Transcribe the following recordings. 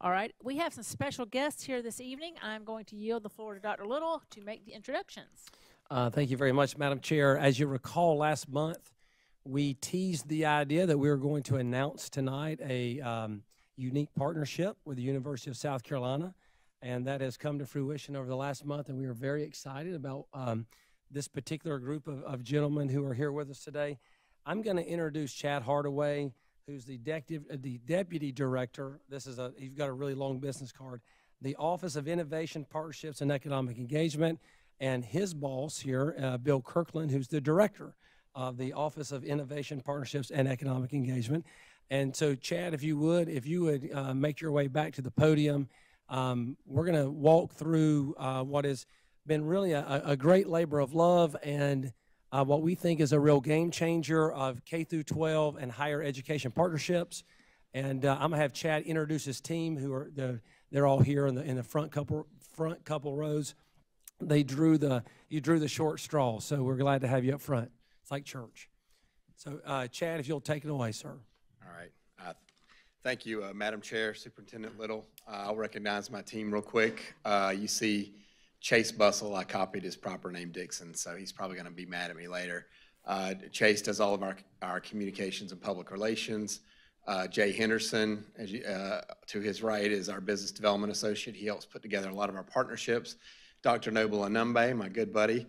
All right, we have some special guests here this evening. I'm going to yield the floor to Dr. Little to make the introductions. Uh, thank you very much, Madam Chair. As you recall, last month we teased the idea that we were going to announce tonight a um, unique partnership with the University of South Carolina, and that has come to fruition over the last month, and we are very excited about um, this particular group of, of gentlemen who are here with us today. I'm going to introduce Chad Hardaway, who's the, deputy, the deputy director. This is a he's got a really long business card. The Office of Innovation, Partnerships, and Economic Engagement and his boss here, uh, Bill Kirkland, who's the director of the Office of Innovation, Partnerships, and Economic Engagement. And so, Chad, if you would, if you would uh, make your way back to the podium, um, we're going to walk through uh, what has been really a, a, great labor of love and uh, what we think is a real game changer of K through 12 and higher education partnerships. And uh, I'm gonna have Chad introduce his team, who are the, they're all here in the in the front couple front couple rows they drew the you drew the short straw. So we're glad to have you up front. It's like church. So uh, Chad, if you'll take it away, sir. All right. Uh, thank you, uh, Madam Chair, Superintendent Little. Uh, I'll recognize my team real quick. Uh, you see Chase Bustle. I copied his proper name, Dixon, so he's probably going to be mad at me later. Uh, Chase does all of our, our communications and public relations. Jay Henderson, you, to his right, is our business development associate. He helps put together a lot of our partnerships. Dr. Noble Anumbe, my good buddy.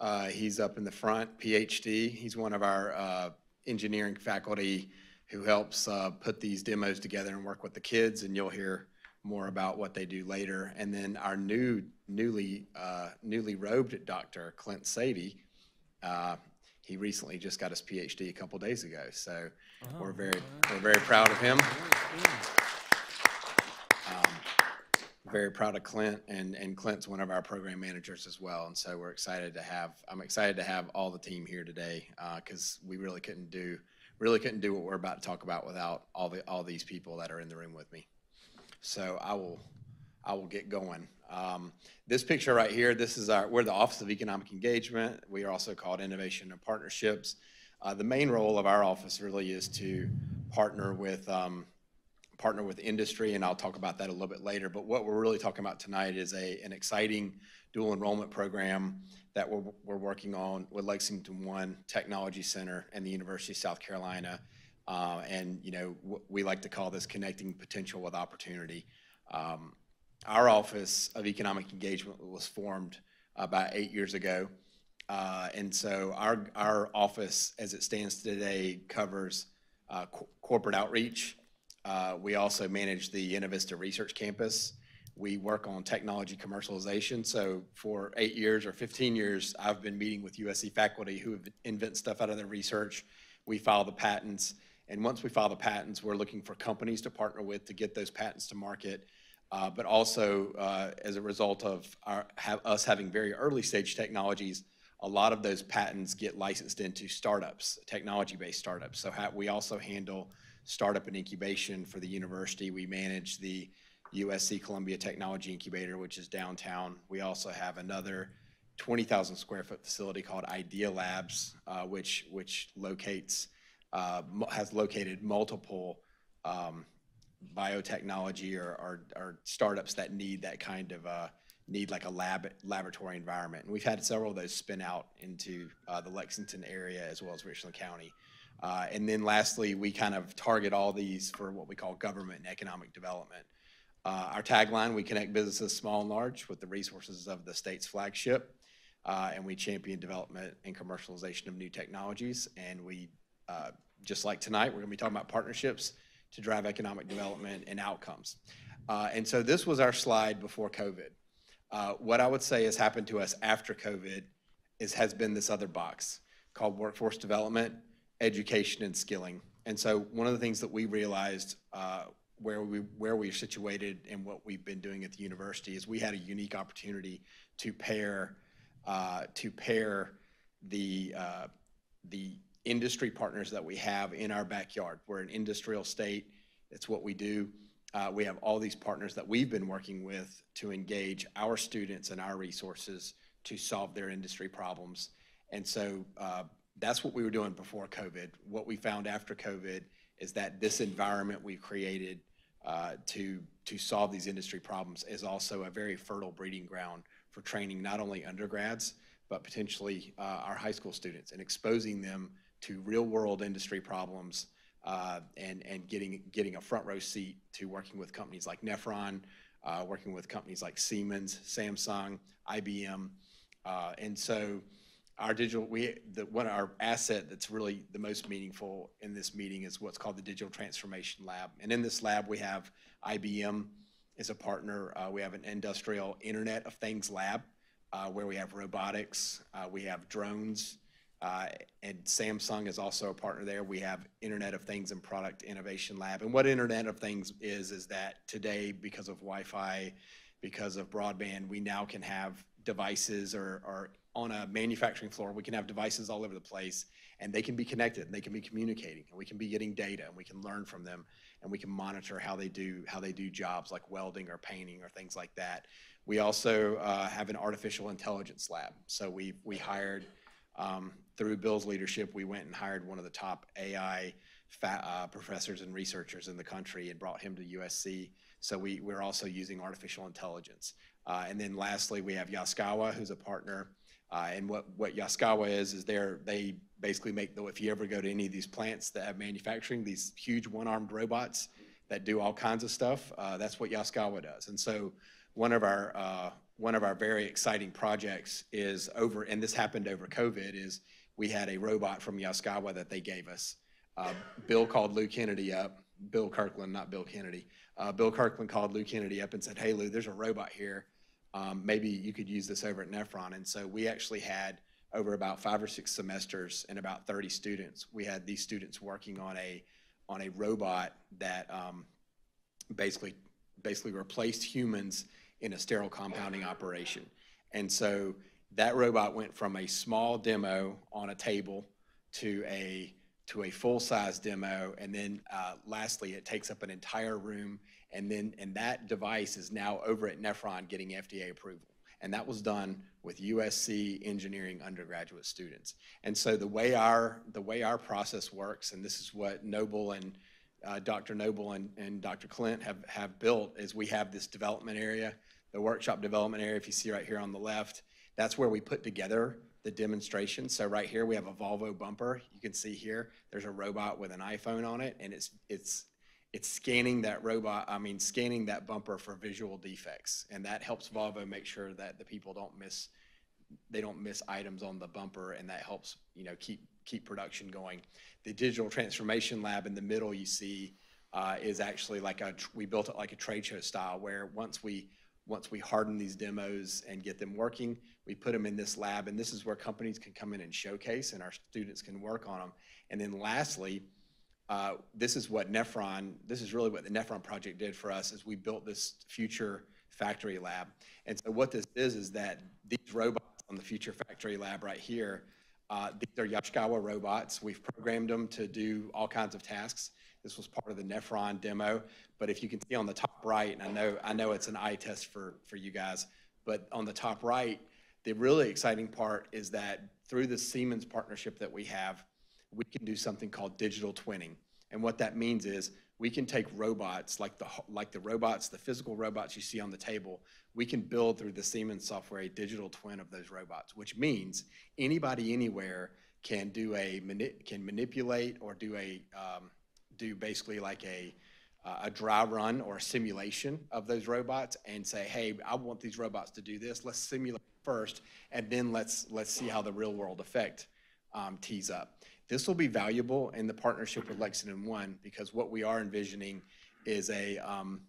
Uh, he's up in the front, PhD. He's one of our uh, engineering faculty who helps uh, put these demos together and work with the kids, and you'll hear more about what they do later. And then our new, newly, uh, newly robed Dr. Clint Saidy, uh, he recently just got his PhD a couple days ago. So oh, we're very, we're very proud of him very proud of Clint, and, and Clint's one of our program managers as well. And so we're excited to have, I'm excited to have all the team here today because uh, we really couldn't do, really couldn't do what we're about to talk about without all the all these people that are in the room with me. So I will, I will get going. Um, this picture right here, this is our, we're the Office of Economic Engagement. We are also called Innovation and Partnerships. Uh, the main role of our office really is to partner with um, partner with industry, and I'll talk about that a little bit later. But what we're really talking about tonight is a, an exciting dual enrollment program that we're, we're working on with Lexington One Technology Center and the University of South Carolina. Uh, and, you know, we like to call this connecting potential with opportunity. Um, our Office of Economic Engagement was formed about eight years ago. Uh, and so our, our office, as it stands today, covers uh, co corporate outreach, uh, we also manage the Innovista Research Campus. We work on technology commercialization. So for eight years or 15 years, I've been meeting with USC faculty who have invent stuff out of their research. We file the patents. And once we file the patents, we're looking for companies to partner with to get those patents to market. Uh, but also, uh, as a result of our, us having very early stage technologies, a lot of those patents get licensed into startups, technology-based startups. So we also handle startup and incubation for the university. We manage the USC Columbia Technology Incubator, which is downtown. We also have another 20,000 square foot facility called Idea Labs, uh, which which locates has located multiple um, biotechnology or, startups that need that kind of uh, need like a lab laboratory environment. And we've had several of those spin out into uh, the Lexington area as well as Richland County. Uh, and then lastly, we kind of target all these for what we call government and economic development. Uh, our tagline, we connect businesses small and large with the resources of the state's flagship. Uh, and we champion development and commercialization of new technologies. And we, uh, just like tonight, we're gonna be talking about partnerships to drive economic development and outcomes. Uh, and so this was our slide before COVID. Uh, what I would say has happened to us after COVID is has been this other box called workforce development education and skilling. And so one of the things that we realized uh, where we where we're situated and what we've been doing at the university is we had a unique opportunity to pair uh, to pair the uh, the industry partners that we have in our backyard. We're an industrial state. It's what we do. Uh, we have all these partners that we've been working with to engage our students and our resources to solve their industry problems. And so uh, that's what we were doing before COVID. What we found after COVID is that this environment we've created uh, to, to solve these industry problems is also a very fertile breeding ground for training not only undergrads, but potentially uh, our high school students and exposing them to real-world industry problems uh, and, and getting, getting a front row seat to working with companies like Nephron, uh, working with companies like Siemens, Samsung, IBM. Uh, and so our digital, we, the, one, our asset that's really the most meaningful in this meeting is what's called the Digital Transformation Lab. And in this lab, we have IBM as a partner. Uh, we have an industrial Internet of Things lab uh, where we have robotics, uh, we have drones, uh, and Samsung is also a partner there. We have Internet of Things and Product Innovation Lab. And what Internet of Things is, is that today, because of Wi-Fi, because of broadband, we now can have devices or, or on a manufacturing floor, we can have devices all over the place and they can be connected and they can be communicating and we can be getting data and we can learn from them and we can monitor how they do how they do jobs like welding or painting or things like that. We also uh, have an artificial intelligence lab. So we we hired um, through Bill's leadership, we went and hired one of the top AI uh, professors and researchers in the country and brought him to USC. So we, we're also using artificial intelligence. Uh, and then lastly, we have Yaskawa, who's a partner. Uh, and what, what Yaskawa is, is they're, they basically make, the, if you ever go to any of these plants that have manufacturing, these huge one-armed robots that do all kinds of stuff, uh, that's what Yaskawa does. And so one of our, uh, one of our very exciting projects is over, and this happened over COVID, is we had a robot from Yaskawa that they gave us. Uh, Bill called Lou Kennedy up, Bill Kirkland, not Bill Kennedy. Uh, Bill Kirkland called Lou Kennedy up and said, hey, Lou, there's a robot here. Um, maybe you could use this over at Nephron. And so we actually had over about five or six semesters and about 30 students, we had these students working on a, on a robot that um, basically, basically replaced humans in a sterile compounding operation. And so that robot went from a small demo on a table to a to a full-size demo, and then uh, lastly, it takes up an entire room, and then and that device is now over at Nephron getting FDA approval, and that was done with USC engineering undergraduate students. And so the way our the way our process works, and this is what Noble and uh, Dr. Noble and, and Dr. Clint have have built, is we have this development area, the workshop development area. If you see right here on the left that's where we put together the demonstration. So right here we have a Volvo bumper. You can see here there's a robot with an iPhone on it, and it's it's it's scanning that robot. I mean, scanning that bumper for visual defects, and that helps Volvo make sure that the people don't miss they don't miss items on the bumper, and that helps you know keep keep production going. The digital transformation lab in the middle you see uh, is actually like a we built it like a trade show style, where once we once we harden these demos and get them working, we put them in this lab, and this is where companies can come in and showcase, and our students can work on them. And then lastly, uh, this is what Nephron, this is really what the Nephron project did for us, is we built this future factory lab. And so what this is, is that these robots on the future factory lab right here, uh, these are Yaskawa robots. We've programmed them to do all kinds of tasks. This was part of the Nephron demo. But if you can see on the top right, and I know, I know it's an eye test for, for you guys, but on the top right, the really exciting part is that through the Siemens partnership that we have, we can do something called digital twinning. And what that means is we can take robots like the like the robots, the physical robots you see on the table, we can build through the Siemens software a digital twin of those robots, which means anybody anywhere can do a can manipulate or do a um, do basically like a uh, a dry run or a simulation of those robots and say, hey, I want these robots to do this. Let's simulate first, and then let's let's see how the real world effect um, tees up. This will be valuable in the partnership with Lexington One because what we are envisioning is a um,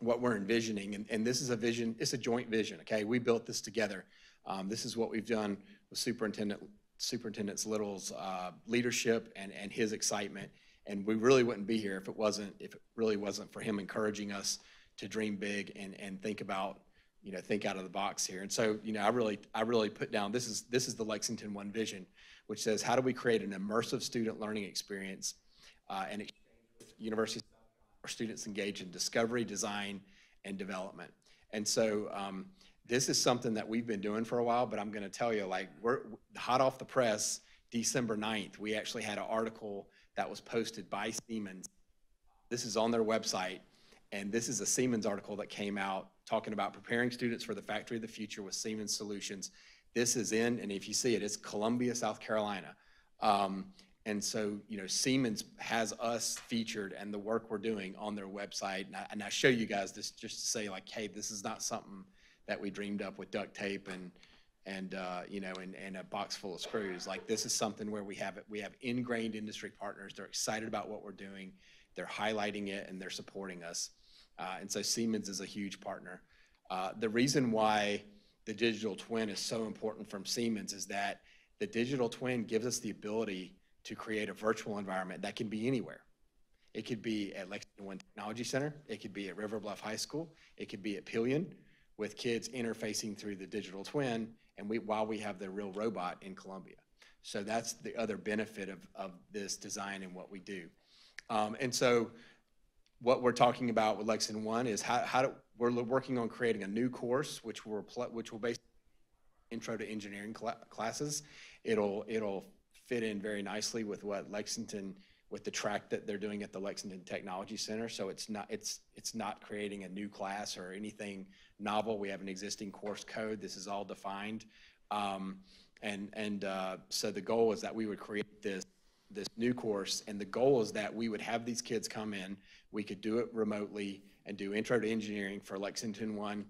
what we're envisioning, and, and this is a vision. It's a joint vision. Okay, we built this together. Um, this is what we've done with Superintendent Superintendent Little's uh, leadership and and his excitement and we really wouldn't be here if it wasn't if it really wasn't for him encouraging us to dream big and and think about you know think out of the box here and so you know i really i really put down this is this is the lexington one vision which says how do we create an immersive student learning experience uh, and university our students engage in discovery design and development and so um, this is something that we've been doing for a while but i'm going to tell you like we're hot off the press december 9th we actually had an article that was posted by Siemens. This is on their website, And this is a Siemens article that came out talking about preparing students for the factory of the future with Siemens Solutions. This is in, and if you see it, it's Columbia, South Carolina. Um, and so, you know, Siemens has us featured and the work we're doing on their website. And I, and I show you guys this just to say like, hey, this is not something that we dreamed up with duct tape and, and, uh, you know, and, and a box full of screws. Like this is something where we have it, we have ingrained industry partners. They're excited about what we're doing. They're highlighting it and they're supporting us. Uh, and so Siemens is a huge partner. Uh, the reason why the digital twin is so important from Siemens is that the digital twin gives us the ability to create a virtual environment that can be anywhere. It could be at Lexington One Technology Center. It could be at River Bluff High School. It could be at Pelion with kids interfacing through the digital twin and we, while we have the real robot in Columbia. So that's the other benefit of, of this design and what we do. Um, and so what we're talking about with Lexington One is how, how do, we're working on creating a new course, which will, which will basically intro to engineering cl classes. It'll, it'll fit in very nicely with what Lexington, with the track that they're doing at the Lexington Technology Center. So it's not, it's, it's not creating a new class or anything novel. We have an existing course code. This is all defined. Um, and and uh, so the goal is that we would create this this new course, and the goal is that we would have these kids come in. We could do it remotely and do intro to engineering for Lexington One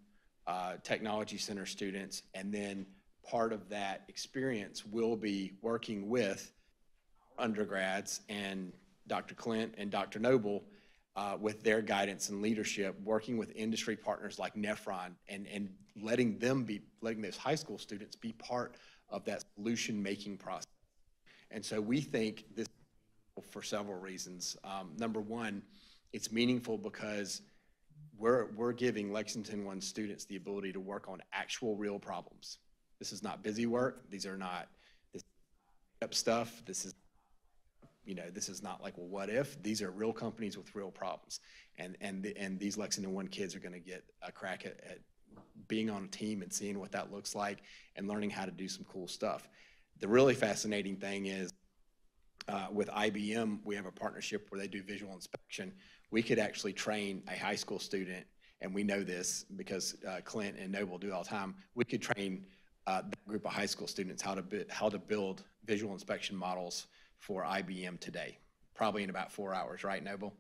uh, Technology Center students, and then part of that experience will be working with undergrads and Dr. Clint and Dr. Noble uh, with their guidance and leadership, working with industry partners like Nephron and, and letting them be, letting those high school students be part of that solution making process. And so we think this for several reasons. Um, number one, it's meaningful because we're, we're giving Lexington One students the ability to work on actual real problems. This is not busy work. These are not this up stuff. This is, you know, this is not like, well, what if? These are real companies with real problems. And, and, the, and these Lexington One kids are going to get a crack at, at being on a team and seeing what that looks like and learning how to do some cool stuff. The really fascinating thing is uh, with IBM, we have a partnership where they do visual inspection. We could actually train a high school student, and we know this because uh, Clint and Noble do all the time. We could train uh, that group of high school students how to how to build visual inspection models for IBM today, probably in about four hours, right, Noble?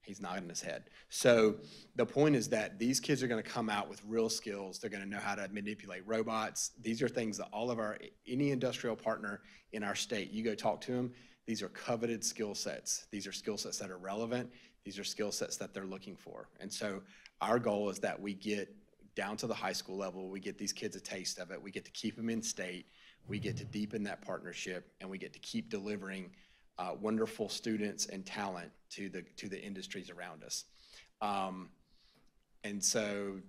He's nodding his head. So the point is that these kids are going to come out with real skills. They're going to know how to manipulate robots. These are things that all of our, any industrial partner in our state, you go talk to them, these are coveted skill sets. These are skill sets that are relevant. These are skill sets that they're looking for. And so our goal is that we get down to the high school level, we get these kids a taste of it, we get to keep them in state, we get to deepen that partnership, and we get to keep delivering uh, wonderful students and talent to the to the industries around us. Um, and so,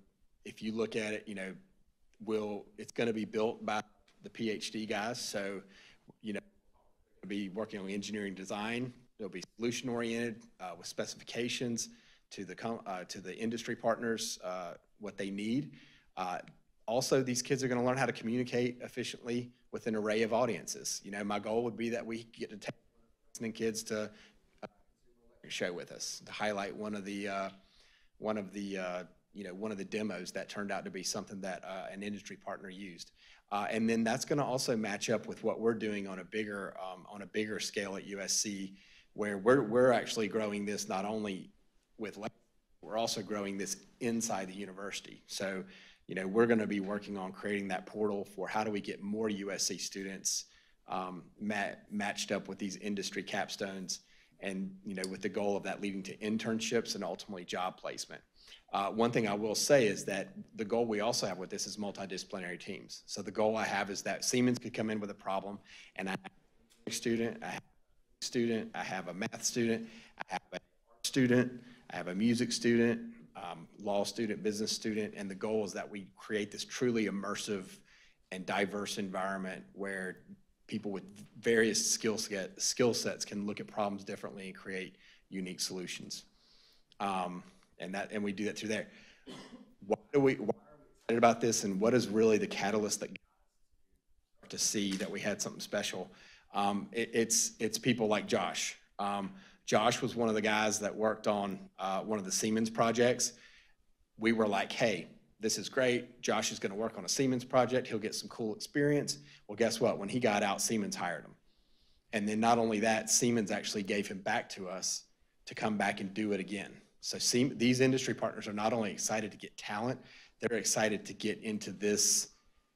if you look at it, you know, will it's going to be built by the PhD guys. So, you know, be working on engineering design. It'll be solution oriented uh, with specifications to the uh, to the industry partners uh, what they need. Uh, also, these kids are going to learn how to communicate efficiently with an array of audiences. You know, my goal would be that we get to take listening kids to uh, show with us to highlight one of the uh, one of the you know one of the demos that turned out to be something that an industry partner used, uh, and then that's going to also match up with what we're doing on a bigger um, on a bigger scale at USC, where we're we're actually growing this not only with we're also growing this inside the university. So you know we're going to be working on creating that portal for how do we get more USC students um, mat- matched up with these industry capstones and, you know, with the goal of that leading to internships and ultimately job placement. Uh, one thing I will say is that the goal we also have with this is multidisciplinary teams. So the goal I have is that Siemens could come in with a problem and I have a student, I have student, I have a math student, I have a art student, I have a music student, um, law student, business student, and the goal is that we create this truly immersive and diverse environment where people with various skill set, skill sets can look at problems differently and create unique solutions. Um, and that and we do that through there. Why do we why are we excited about this and what is really the catalyst that to see that we had something special? Um, it, it's it's people like Josh. Um, Josh was one of the guys that worked on uh, one of the Siemens projects. We were like, hey, this is great. Josh is going to work on a Siemens project. He'll get some cool experience. Well, guess what? When he got out, Siemens hired him. And then not only that, Siemens actually gave him back to us to come back and do it again. So these industry partners are not only excited to get talent, they're excited to get into this,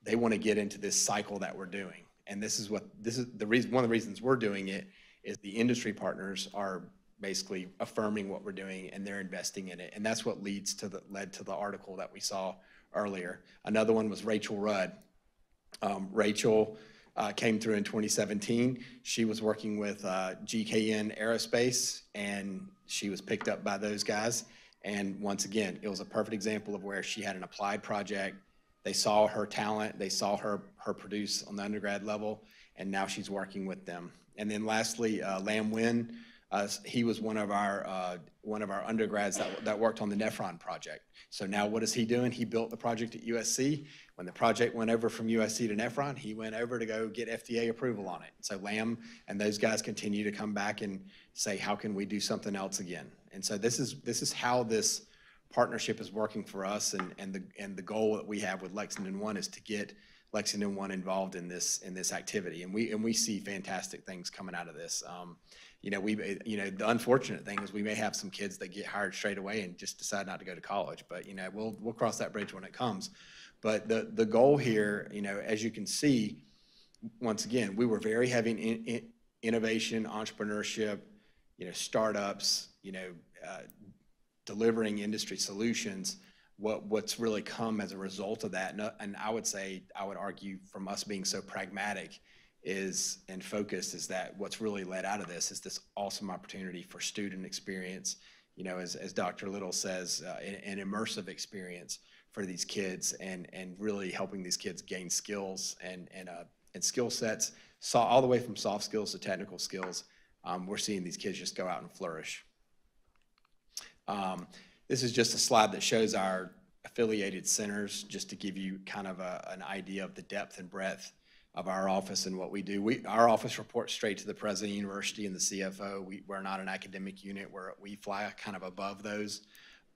they want to get into this cycle that we're doing. And this is what, this is the reason, one of the reasons we're doing it is the industry partners are basically affirming what we're doing and they're investing in it. And that's what leads to the, led to the article that we saw earlier. Another one was Rachel Rudd. Um, Rachel uh, came through in 2017. She was working with uh, GKN Aerospace, and she was picked up by those guys. And once again, it was a perfect example of where she had an applied project. They saw her talent, they saw her her produce on the undergrad level, and now she's working with them. And then lastly, uh, Lam Win, uh, he was one of our uh, one of our undergrads that, that worked on the Nephron project. So now what is he doing? He built the project at USC. When the project went over from USC to Nephron, he went over to go get FDA approval on it. So Lam and those guys continue to come back and say, how can we do something else again? And so this is this is how this partnership is working for us, and and the and the goal that we have with Lexington One is to get Lexington One involved in this in this activity, and we and we see fantastic things coming out of this. Um, you know, we, you know, the unfortunate thing is we may have some kids that get hired straight away and just decide not to go to college. But you know, we'll we'll cross that bridge when it comes. But the the goal here, you know, as you can see, once again, we were very heavy in, in innovation, entrepreneurship, you know, startups, you know, uh, delivering industry solutions. What what's really come as a result of that, and, and I would say, I would argue, from us being so pragmatic is and focused is that what's really led out of this is this awesome opportunity for student experience you know as, as dr little says uh, an, an, immersive experience for these kids and and really helping these kids gain skills and and uh, and skill sets saw all the way from soft skills to technical skills um, we're seeing these kids just go out and flourish um, this is just a slide that shows our affiliated centers just to give you kind of a, an idea of the depth and breadth of our office and what we do. We, our office reports straight to the president of the university and the CFO. We, we're not an academic unit where we fly kind of above those.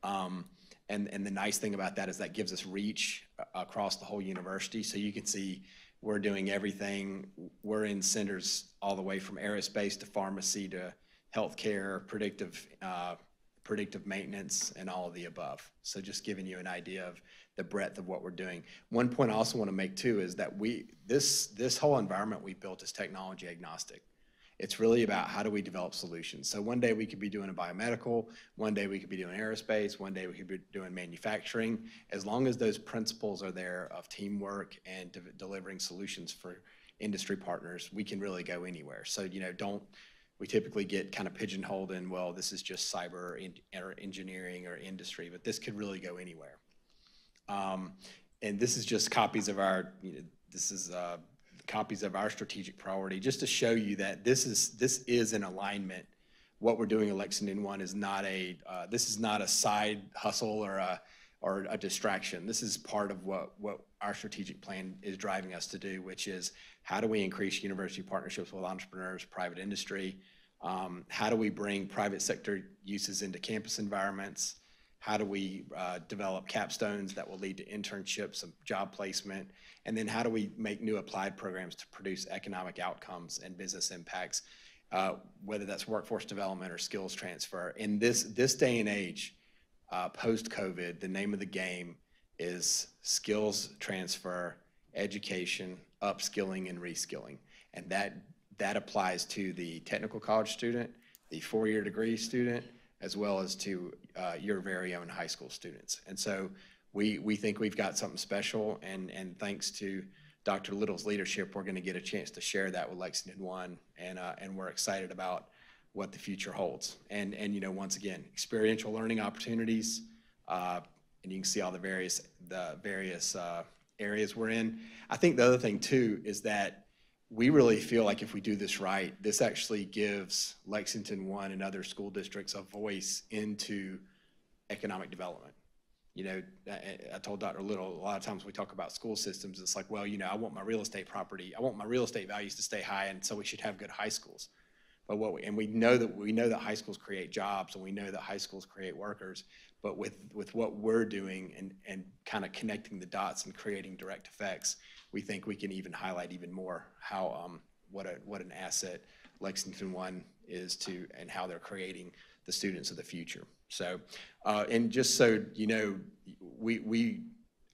Um, and, and the nice thing about that is that gives us reach across the whole university. So you can see we're doing everything. We're in centers all the way from aerospace to pharmacy to healthcare, predictive, uh, predictive maintenance, and all of the above. So just giving you an idea of the breadth of what we're doing. One point I also want to make too is that we this this whole environment we built is technology agnostic. It's really about how do we develop solutions. So one day we could be doing a biomedical, one day we could be doing aerospace, one day we could be doing manufacturing. As long as those principles are there of teamwork and de delivering solutions for industry partners, we can really go anywhere. So you know, don't we typically get kind of pigeonholed in well, this is just cyber or engineering or industry, but this could really go anywhere. Um, and this is just copies of our, you know, this is uh, copies of our strategic priority, just to show you that this is this is in alignment. What we're doing at Lexington One is not a uh, this is not a side hustle or a or a distraction. This is part of what what our strategic plan is driving us to do, which is how do we increase university partnerships with entrepreneurs, private industry. Um, how do we bring private sector uses into campus environments? How do we uh, develop capstones that will lead to internships and job placement? And then how do we make new applied programs to produce economic outcomes and business impacts, uh, whether that's workforce development or skills transfer? In this, this day and age, uh, post-COVID, the name of the game is skills transfer, education, upskilling, and reskilling. And that, that applies to the technical college student, the four-year degree student, as well as to uh, your very own high school students. And so we, we think we've got something special, and, and thanks to Dr. Little's leadership, we're going to get a chance to share that with Lexington One, and, uh, and we're excited about what the future holds. And, and you know, once again, experiential learning opportunities, uh, and you can see all the various, the various uh, areas we're in. I think the other thing too is that we really feel like if we do this right, this actually gives Lexington One and other school districts a voice into economic development. You know, I, told Dr. Little, a lot of times we talk about school systems, it's like, well, you know, I want my real estate property, I want my real estate values to stay high, and so we should have good high schools. But what we, and we know that, we know that high schools create jobs and we know that high schools create workers. But with, with what we're doing and, and kind of connecting the dots and creating direct effects, we think we can even highlight even more how, um, what a, what an asset Lexington One is to, and how they're creating the students of the future. So, uh, and just so you know, we, we,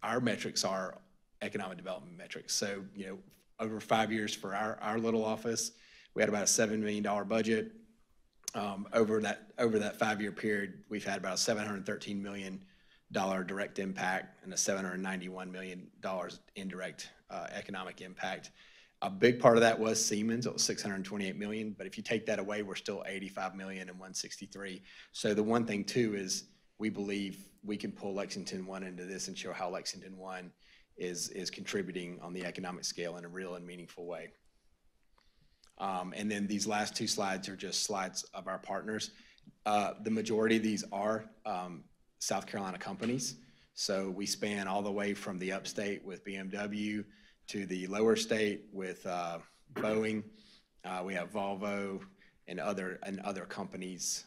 our metrics are economic development metrics. So, you know, over five years for our, our little office, we had about a $7 million budget. Um, over that, over that five-year period, we've had about a $713 million direct impact and a $791 million indirect uh, economic impact. A big part of that was Siemens, it was 628 million, but if you take that away, we're still 85 million and 163. So the one thing too is we believe we can pull Lexington One into this and show how Lexington One is, is contributing on the economic scale in a real and meaningful way. Um, and then these last two slides are just slides of our partners. Uh, the majority of these are um, South Carolina companies. So we span all the way from the upstate with BMW to the lower state with uh, Boeing. Uh, we have Volvo and other and other companies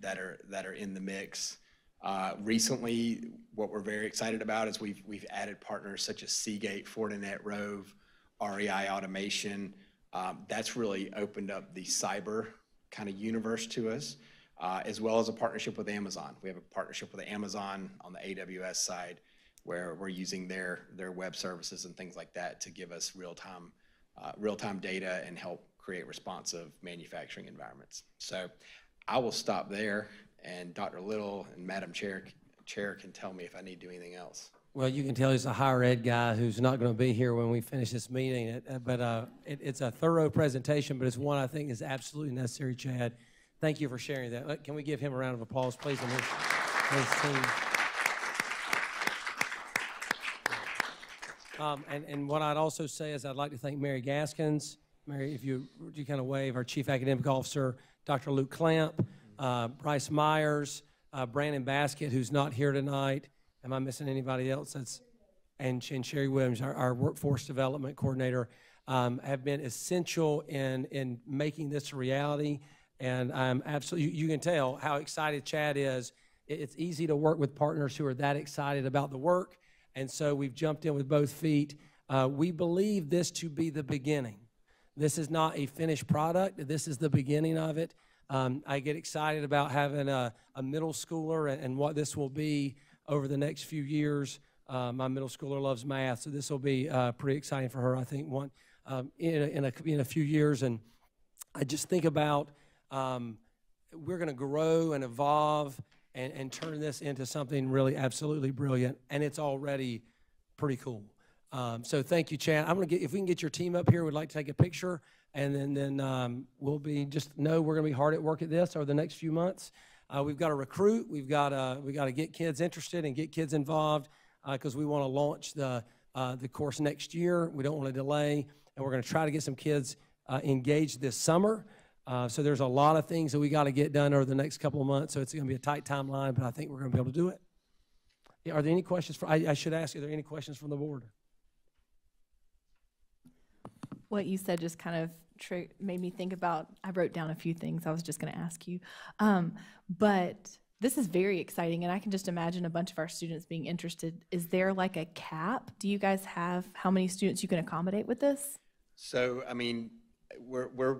that are that are in the mix. Recently, what we're very excited about is we've we've added partners such as Seagate, Fortinet, Rove, REI Automation. Um, that's really opened up the cyber kind of universe to us, uh, as well as a partnership with Amazon. We have a partnership with Amazon on the AWS side, where we're using their their web services and things like that to give us real time uh, real time data and help create responsive manufacturing environments. So I will stop there, and Dr. Little and Madam Chair Chair can tell me if I need to do anything else. Well, you can tell he's a higher ed guy who's not going to be here when we finish this meeting. Uh, But uh, it, it's a thorough presentation, but it's one I think is absolutely necessary, Chad. Thank you for sharing that. Uh, Can we give him a round of applause, please, and his, his team? Um, and, and what I'd also say is I'd like to thank Mary Gaskins. Mary, if you, you kind of wave, our Chief Academic Officer, Dr. Luke Clamp, uh, Bryce Myers, uh, Brandon Basket, who's not here tonight. Am I missing anybody else? That's, and, Sherry Williams, our, our Workforce Development Coordinator, um, have been essential in, in making this a reality. And I'm absolutely, you, you can tell how excited Chad is. It- it's easy to work with partners who are that excited about the work. And so we've jumped in with both feet. Uh, we believe this to be the beginning. This is not a finished product. This is the beginning of it. Um, I get excited about having a, a middle schooler and, and what this will be over the next few years. Uh, my middle schooler loves math, so this will be uh, pretty exciting for her. I think one um, in, a, in, a, in a few years, and I just think about um, we're going to grow and evolve and, and turn this into something really absolutely brilliant, and it's already pretty cool. Um, so thank you, Chad. I'm gonna get if we can get your team up here, we'd like to take a picture, and then then um, we'll be just know we're gonna be hard at work at this over the next few months. Uh, we've got to recruit. We've got to we got to get kids interested and get kids involved because we want to launch the uh, the course next year. We don't want to delay, and we're going to try to get some kids uh, engaged this summer. Uh, so there's a lot of things that we got to get done over the next couple of months. So it's going to be a tight timeline, but I think we're going to be able to do it. Are there any questions for? I, I should ask. Are there any questions from the board? What you said just kind of tri- made me think about. I wrote down a few things I was just going to ask you, um, but this is very exciting, and I can just imagine a bunch of our students being interested. Is there like a cap? Do you guys have how many students you can accommodate with this? So, I mean, we're, we're,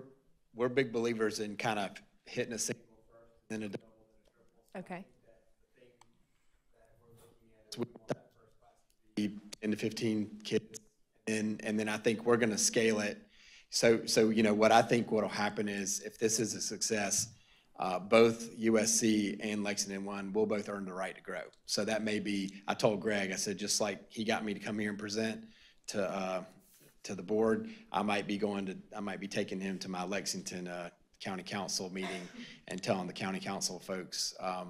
we're big believers in kind of hitting a single first, then a double. Okay. Want that first class to be 10 to 15 kids. And, and then I think we're going to scale it. So, so, you know, what I think what'll happen is if this is a success, uh, both USC and Lexington One will both earn the right to grow. So that may be, I told Greg, I said, just like he got me to come here and present to, uh, to the board, I might be going to, I might be taking him to my Lexington, uh, county council meeting and telling the county council folks, um,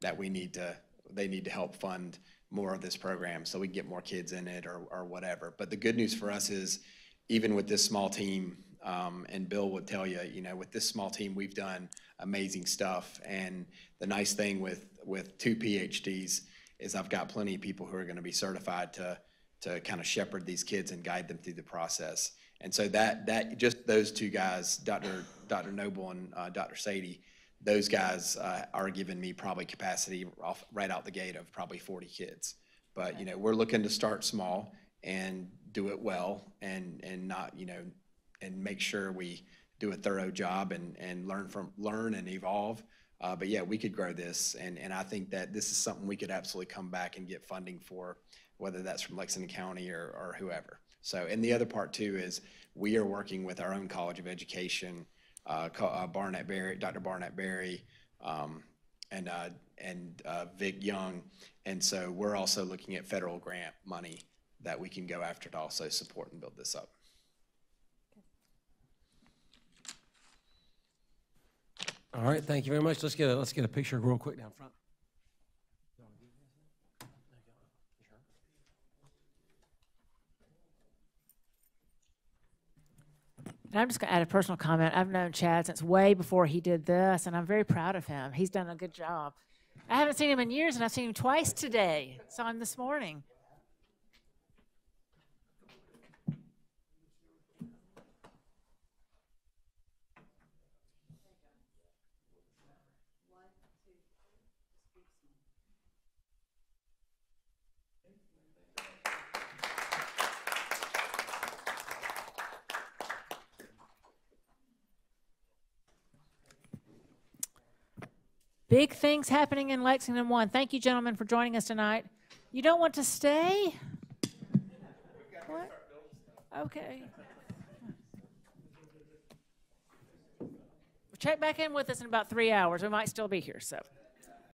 that we need to, they need to help fund more of this program so we can get more kids in it or, or whatever. But the good news for us is, even with this small team, um, and Bill would tell you, you know, with this small team, we've done amazing stuff. And the nice thing with, with two PhDs is I've got plenty of people who are going to be certified to, to kind of shepherd these kids and guide them through the process. And so that, that, just those two guys, Dr. Dr. Noble and uh, Dr. Saidy, those guys uh, are giving me probably capacity off, right out the gate of probably 40 kids. But, you know, we're looking to start small and do it well and, and not, you know, and make sure we do a thorough job and, and learn from, learn and evolve. Uh, but yeah, we could grow this, and, and I think that this is something we could absolutely come back and get funding for, whether that's from Lexington County or, or whoever. So, and the other part too is we are working with our own College of Education, Barnett Berry, Dr. Barnett Berry, um, and, uh, and, uh, Vic Young. And so we're also looking at federal grant money that we can go after to also support and build this up. All right, thank you very much. Let's get let's get a picture real quick down front. And I'm just going to add a personal comment. I've known Chad since way before he did this, and I'm very proud of him. He's done a good job. I haven't seen him in years, and I've seen him twice today. Saw him this morning. Big things happening in Lexington 1. Thank you, gentlemen, for joining us tonight. You don't want to stay? What? Okay. Check back in with us in about three hours. We might still be here, so.